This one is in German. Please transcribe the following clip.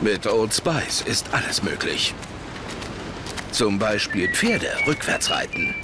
Mit Old Spice ist alles möglich. Zum Beispiel Pferde rückwärts reiten.